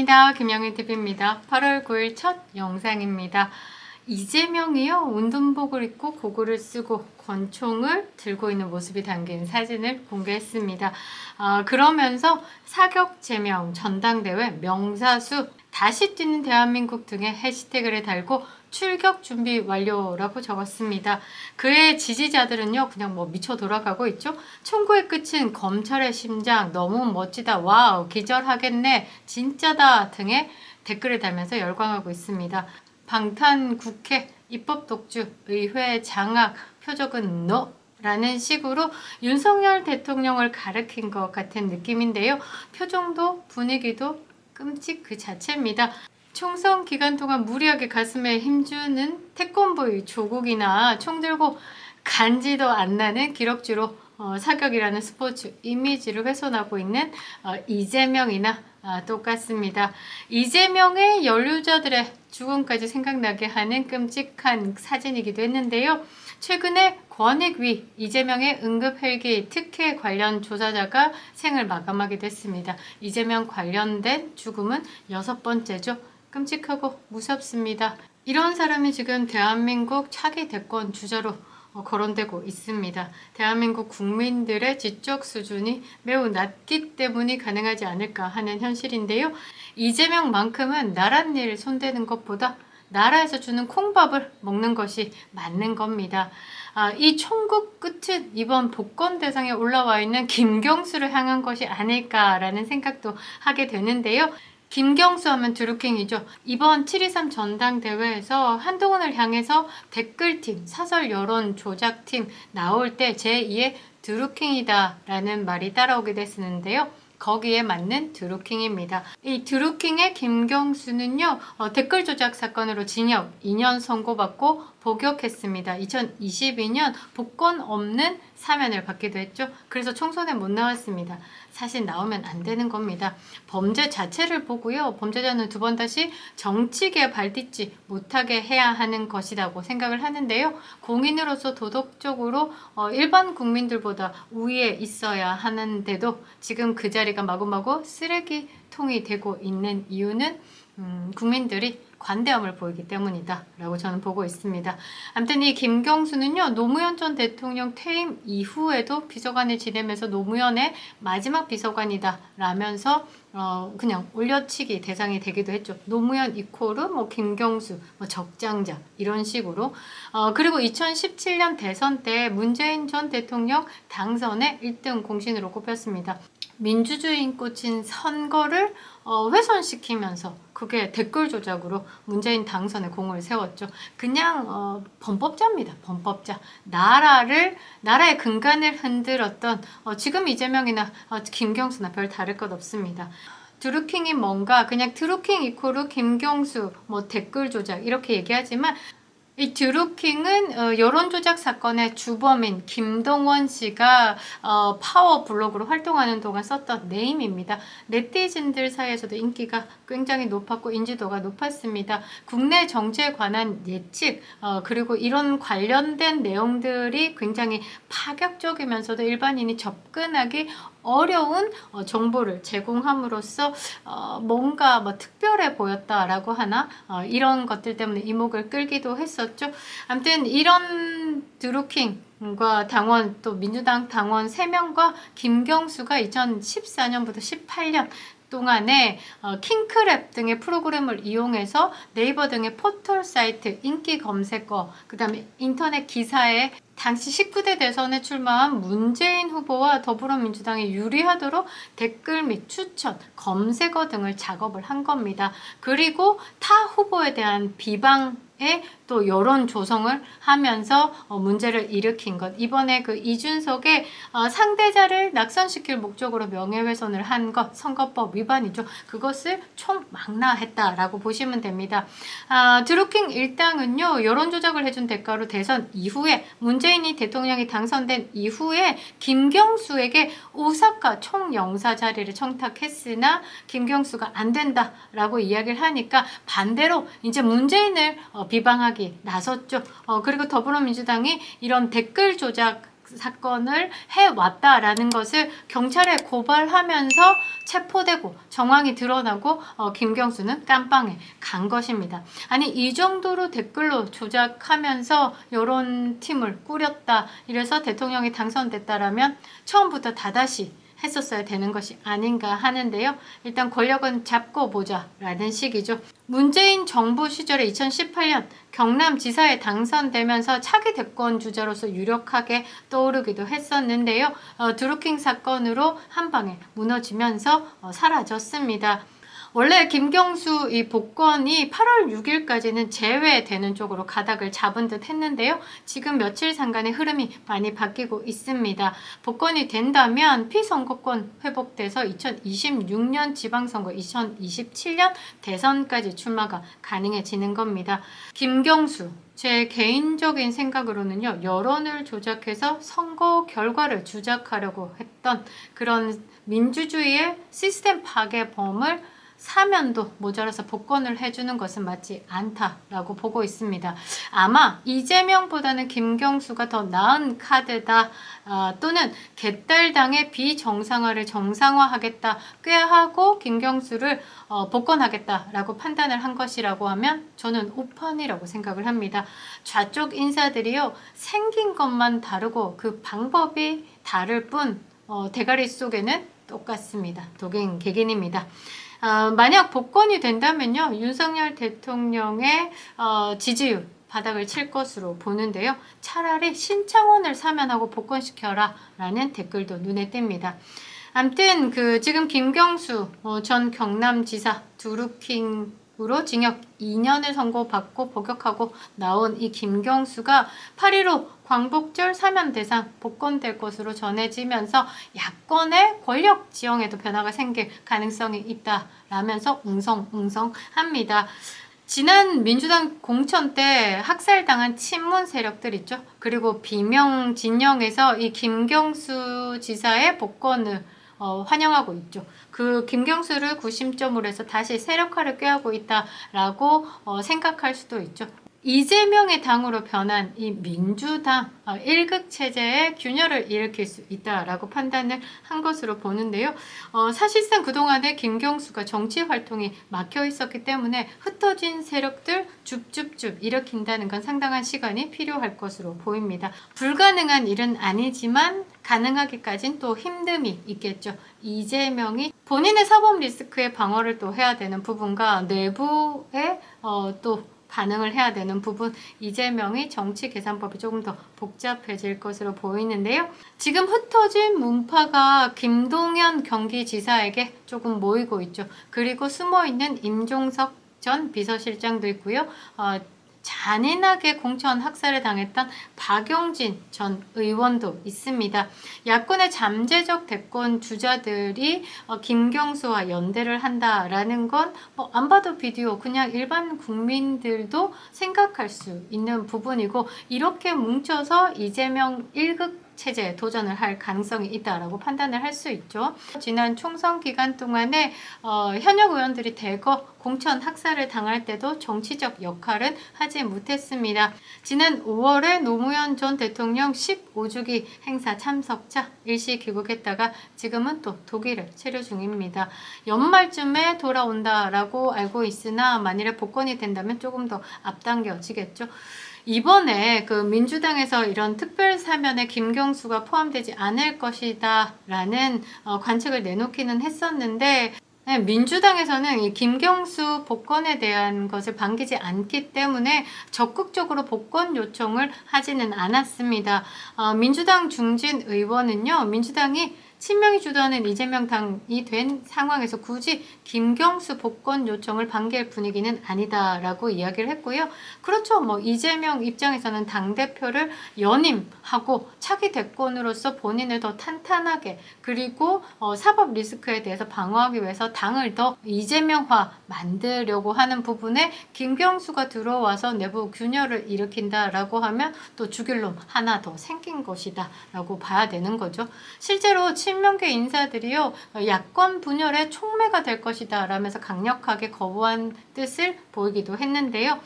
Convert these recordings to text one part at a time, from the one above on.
반갑습니다. 김영희 TV입니다. 8월 9일 첫 영상입니다. 이재명이요 운동복을 입고 고글을 쓰고 권총을 들고 있는 모습이 담긴 사진을 공개했습니다. 아, 그러면서 사격 재명 전당대회 명사수 다시 뛰는 대한민국 등의 해시태그를 달고 출격 준비 완료라고 적었습니다. 그의 지지자들은요, 그냥 뭐 미쳐 돌아가고 있죠. 총구의 끝은 검찰의 심장, 너무 멋지다, 와우, 기절하겠네, 진짜다 등의 댓글을 달면서 열광하고 있습니다. 방탄 국회, 입법 독주, 의회 장악, 표적은 너, 라는 식으로 윤석열 대통령을 가르킨 것 같은 느낌인데요. 표정도 분위기도 끔찍 그 자체입니다. 총선 기간 동안 무리하게 가슴에 힘주는 태권보의 조국이나 총 들고 간지도 안 나는 기럭지로 어, 사격이라는 스포츠 이미지를 훼손하고 있는 어, 이재명이나 아, 똑같습니다. 이재명의 연루자들의 죽음까지 생각나게 하는 끔찍한 사진이기도 했는데요. 최근에 권익위 이재명의 응급헬기 특혜 관련 조사자가 생을 마감하기도 했습니다. 이재명 관련된 죽음은 여섯 번째죠. 끔찍하고 무섭습니다. 이런 사람이 지금 대한민국 차기 대권 주자로 어, 거론되고 있습니다. 대한민국 국민들의 지적 수준이 매우 낮기 때문이 가능하지 않을까 하는 현실인데요. 이재명만큼은 나란 일 손대는 것보다 나라에서 주는 콩밥을 먹는 것이 맞는 겁니다. 아, 이 총국 끝은 이번 복권 대상에 올라와 있는 김경수를 향한 것이 아닐까라는 생각도 하게 되는데요. 김경수 하면 드루킹이죠. 이번 7.23 전당대회에서 한동훈을 향해서 댓글팀, 사설 여론 조작팀 나올 때 제2의 드루킹이다 라는 말이 따라오게 됐었는데요. 거기에 맞는 드루킹입니다. 이 드루킹의 김경수는요, 어, 댓글 조작 사건으로 징역 2년 선고받고 복역했습니다. 2022년 복권 없는 사면을 받기도 했죠. 그래서 총선에 못 나왔습니다. 사실 나오면 안 되는 겁니다. 범죄 자체를 보고요. 범죄자는 두 번 다시 정치계 발딛지 못하게 해야 하는 것이라고 생각을 하는데요. 공인으로서 도덕적으로 어, 일반 국민들보다 우위에 있어야 하는데도 지금 그 자리가 마구마구 쓰레기통이 되고 있는 이유는 음, 국민들이 관대함을 보이기 때문이다 라고 저는 보고 있습니다. 아무튼 이 김경수는요 노무현 전 대통령 퇴임 이후에도 비서관을 지내면서 노무현의 마지막 비서관이다 라면서 어 그냥 올려치기 대상이 되기도 했죠. 노무현 이코르 뭐 김경수 뭐 적장자 이런 식으로 어 그리고 2017년 대선 때 문재인 전 대통령 당선의 1등 공신으로 꼽혔습니다. 민주주의 꽃인 선거를 어, 훼손시키면서 그게 댓글 조작으로 문재인 당선에 공을 세웠죠. 그냥 어, 범법자입니다. 범법자. 나라를 나라의 근간을 흔들었던 어, 지금 이재명이나 어, 김경수나 별 다를 것 없습니다. 드루킹이 뭔가 그냥 드루킹 equal 김경수 뭐 댓글 조작 이렇게 얘기하지만 이 드루킹은 어, 여론조작 사건의 주범인 김동원 씨가 어, 파워 블로그로 활동하는 동안 썼던 name입니다. 네티즌들 사이에서도 인기가 굉장히 높았고 인지도가 높았습니다. 국내 정치에 관한 예측 어, 그리고 이런 관련된 내용들이 굉장히 파격적이면서도 일반인이 접근하기 어려운 어, 정보를 제공함으로써 어, 뭔가 뭐 특별해 보였다라고 하나 어, 이런 것들 때문에 이목을 끌기도 했었죠. 아무튼 이런 드루킹 과 당원 또 민주당 당원 3명과 김경수가 2014년부터 18년 동안에 어, 킹크랩 등의 프로그램을 이용해서 네이버 등의 포털 사이트 인기 검색어 그 다음에 인터넷 기사에 당시 19대 대선에 출마한 문재인 후보와 더불어민주당이 유리하도록 댓글 및 추천, 검색어 등을 작업을 한 겁니다. 그리고 타 후보에 대한 비방 또 여론 조성을 하면서 어, 문제를 일으킨 것. 이번에 그 이준석의 어, 상대자를 낙선시킬 목적으로 명예훼손을 한 것, 선거법 위반이죠. 그것을 총망라했다라고 보시면 됩니다. 아, 드루킹 일당은요, 여론 조작을 해준 대가로 대선 이후에 문재인이 대통령이 당선된 이후에 김경수에게 오사카 총영사 자리를 청탁했으나 김경수가 안 된다라고 이야기를 하니까 반대로 이제 문재인을 어, 비방하기 나섰죠. 어, 그리고 더불어민주당이 이런 댓글 조작 사건을 해왔다라는 것을 경찰에 고발하면서 체포되고 정황이 드러나고 어, 김경수는 깜빵에 간 것입니다. 아니 이 정도로 댓글로 조작하면서 여론 팀을 꾸렸다 이래서 대통령이 당선됐다라면 처음부터 다다시 했었어야 되는 것이 아닌가 하는데요. 일단 권력은 잡고 보자라는 식이죠. 문재인 정부 시절에 2018년 경남지사에 당선되면서 차기 대권 주자로서 유력하게 떠오르기도 했었는데요. 어, 드루킹 사건으로 한 방에 무너지면서 어, 사라졌습니다. 원래 김경수 이 복권이 8월 6일까지는 제외되는 쪽으로 가닥을 잡은 듯 했는데요. 지금 며칠 상간의 흐름이 많이 바뀌고 있습니다. 복권이 된다면 피선거권 회복돼서 2026년 지방선거, 2027년 대선까지 출마가 가능해지는 겁니다. 김경수 제 개인적인 생각으로는요, 여론을 조작해서 선거 결과를 주작하려고 했던 그런 민주주의의 시스템 파괴범을 사면도 모자라서 복권을 해주는 것은 맞지 않다라고 보고 있습니다. 아마 이재명보다는 김경수가 더 나은 카드다 아, 또는 개딸당의 비정상화를 정상화하겠다 꾀하고 김경수를 어, 복권하겠다라고 판단을 한 것이라고 하면 저는 오판이라고 생각을 합니다. 좌쪽 인사들이요 생긴 것만 다르고 그 방법이 다를 뿐 어, 대가리 속에는 똑같습니다. 독인 개긴입니다. 어, 만약 복권이 된다면요. 윤석열 대통령의 어, 지지율 바닥을 칠 것으로 보는데요. 차라리 신창원을 사면 하고 복권시켜라 라는 댓글도 눈에 띕니다. 암튼 그 지금 김경수 어, 전 경남지사 두루킹 으로 징역 2년을 선고받고 복역하고 나온 이 김경수가 8.15 광복절 사면 대상 복권될 것으로 전해지면서 야권의 권력 지형에도 변화가 생길 가능성이 있다라면서 웅성웅성합니다. 지난 민주당 공천 때 학살당한 친문 세력들 있죠. 그리고 비명 진영에서 이 김경수 지사의 복권을 어, 환영하고 있죠. 그 김경수를 구심점으로 해서 다시 세력화를 꾀하고 있다라고 어, 생각할 수도 있죠. 이재명의 당으로 변한 이 민주당 1극 어, 체제의 균열을 일으킬 수 있다라고 판단을 한 것으로 보는데요. 어, 사실상 그동안에 김경수가 정치 활동이 막혀 있었기 때문에 흩어진 세력들 줍줍줍 일으킨다는 건 상당한 시간이 필요할 것으로 보입니다. 불가능한 일은 아니지만 가능하기까진 또 힘듦이 있겠죠. 이재명이 본인의 사법 리스크의 방어를 또 해야 되는 부분과 내부의 어, 또 반응을 해야 되는 부분 이재명의 정치 계산법이 조금 더 복잡해질 것으로 보이는데요. 지금 흩어진 문파가 김동연 경기지사에게 조금 모이고 있죠. 그리고 숨어있는 임종석 전 비서실장도 있고요. 어, 잔인하게 공천 학살을 당했던 박용진 전 의원도 있습니다. 야권의 잠재적 대권 주자들이 어, 김경수와 연대를 한다라는 건뭐안 봐도 비디오 그냥 일반 국민들도 생각할 수 있는 부분이고 이렇게 뭉쳐서 이재명 1극 체제에 도전을 할 가능성이 있다라고 판단을 할 수 있죠. 지난 총선 기간 동안에 어, 현역 의원들이 대거 공천 학살을 당할 때도 정치적 역할은 하지 못했습니다. 지난 5월에 노무현 전 대통령 15주기 행사 참석자 일시 귀국했다가 지금은 또 독일을 체류 중입니다. 연말쯤에 돌아온다라고 알고 있으나 만일에 복권이 된다면 조금 더 앞당겨지겠죠. 이번에 그 민주당에서 이런 특별 사면에 김경수가 포함되지 않을 것이다 라는 어, 관측을 내놓기는 했었는데 네, 민주당에서는 이 김경수 복권에 대한 것을 반기지 않기 때문에 적극적으로 복권 요청을 하지는 않았습니다. 어, 민주당 중진 의원은요, 민주당이 친명이 주도하는 이재명 당이 된 상황에서 굳이 김경수 복권 요청을 반기할 분위기는 아니다라고 이야기를 했고요. 그렇죠. 뭐 이재명 입장에서는 당대표를 연임하고 차기 대권으로서 본인을 더 탄탄하게 그리고 어, 사법 리스크에 대해서 방어하기 위해서 당을 더 이재명화 만들려고 하는 부분에 김경수가 들어와서 내부 균열을 일으킨다라고 하면 또 죽일 놈 하나 더 생긴 것이다 라고 봐야 되는 거죠. 실제로 친 명계 인사들이요 어, 야권 분열의 촉매가 될 것이다 라면서 강력하게 거부한 뜻을 보이기도 했는데요.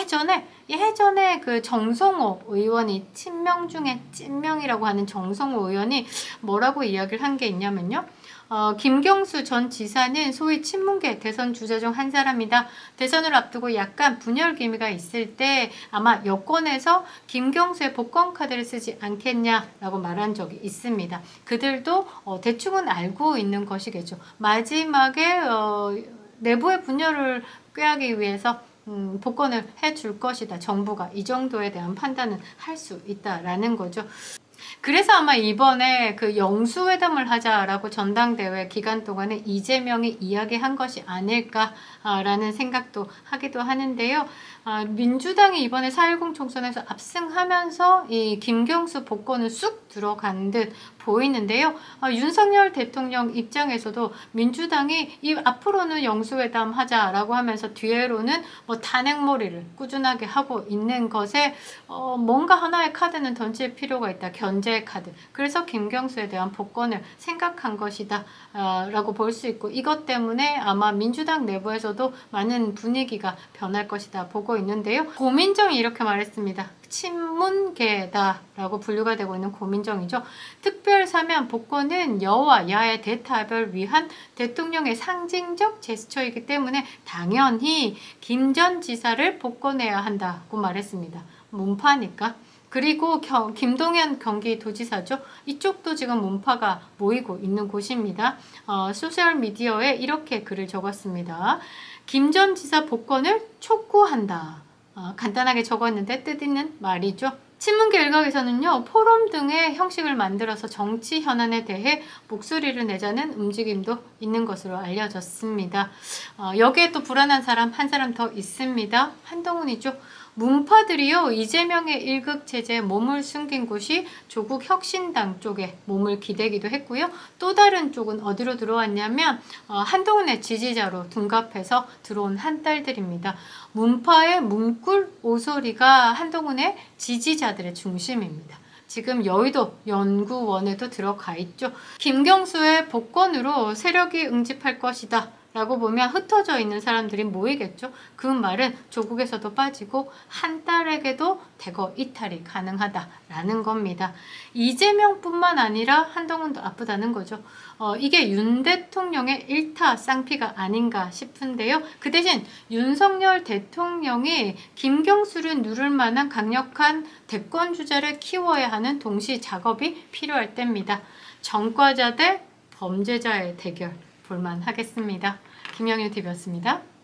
예전에 예전에 그 정성호 의원이 친명 중에 찐명이라고 하는 정성호 의원이 뭐라고 이야기를 한 게 있냐면요. 어, 김경수 전 지사는 소위 친문계 대선 주자 중 한 사람이다. 대선을 앞두고 약간 분열 기미가 있을 때 아마 여권에서 김경수의 복권 카드를 쓰지 않겠냐라고 말한 적이 있습니다. 그들도 어, 대충은 알고 있는 것이겠죠. 마지막에 어, 내부의 분열을 꾀하기 위해서 음, 복권을 해줄 것이다. 정부가 이 정도에 대한 판단은 할 수 있다라는 거죠. 그래서 아마 이번에 그 영수회담을 하자라고 전당대회 기간 동안에 이재명이 이야기한 것이 아닐까라는 생각도 하기도 하는데요. 아, 민주당이 이번에 4.10 총선에서 압승하면서 이 김경수 복권은 쑥 들어간 듯 보이는데요. 아, 윤석열 대통령 입장에서도 민주당이 이 앞으로는 영수회담 하자라고 하면서 뒤에로는 뭐 탄핵몰이를 꾸준하게 하고 있는 것에 어, 뭔가 하나의 카드는 던질 필요가 있다. 견제 카드. 그래서 김경수에 대한 복권을 생각한 것이다. 아, 라고 볼 수 있고 이것 때문에 아마 민주당 내부에서도 많은 분위기가 변할 것이다 보고 있는데요. 고민정이 이렇게 말했습니다. 친문계다라고 분류가 되고 있는 고민정이죠. 특별 사면 복권은 여와 야의 대타협을 위한 대통령의 상징적 제스처이기 때문에 당연히 김 전 지사를 복권해야 한다고 말했습니다. 문파니까. 그리고 겨, 김동연 경기도지사죠. 이쪽도 지금 문파가 모이고 있는 곳입니다. 어, 소셜미디어에 이렇게 글을 적었습니다. 김 전 지사 복권을 촉구한다. 어, 간단하게 적었는데 뜻 있는 말이죠. 친문계 일각에서는요, 포럼 등의 형식을 만들어서 정치 현안에 대해 목소리를 내자는 움직임도 있는 것으로 알려졌습니다. 어, 여기에 또 불안한 사람 한 사람 더 있습니다. 한동훈이죠. 문파들이요 이재명의 일극 체제에 몸을 숨긴 곳이 조국 혁신당 쪽에 몸을 기대기도 했고요. 또 다른 쪽은 어디로 들어왔냐면 어, 한동훈의 지지자로 둔갑해서 들어온 한딸들입니다. 문파의 문꿀 오소리가 한동훈의 지지자들의 중심입니다. 지금 여의도 연구원에도 들어가 있죠. 김경수의 복권으로 세력이 응집할 것이다. 라고 보면 흩어져 있는 사람들이 모이겠죠. 그 말은 조국에서도 빠지고 한 딸에게도 대거 이탈이 가능하다라는 겁니다. 이재명뿐만 아니라 한동훈도 아프다는 거죠. 어, 이게 윤 대통령의 일타 쌍피가 아닌가 싶은데요. 그 대신 윤석열 대통령이 김경수를 누를 만한 강력한 대권 주자를 키워야 하는 동시 작업이 필요할 때입니다. 전과자 대 범죄자의 대결 볼만하겠습니다. 김영일 TV였습니다.